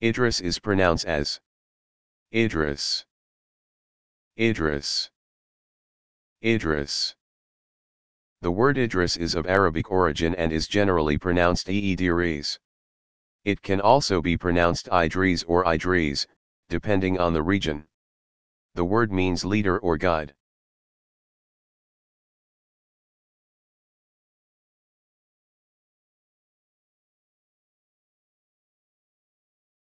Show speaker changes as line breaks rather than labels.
Idris is pronounced as Idris. Idris. Idris. The word Idris is of Arabic origin and is generally pronounced Idris. It can also be pronounced Idris or Idris, depending on the region. The word means leader or guide.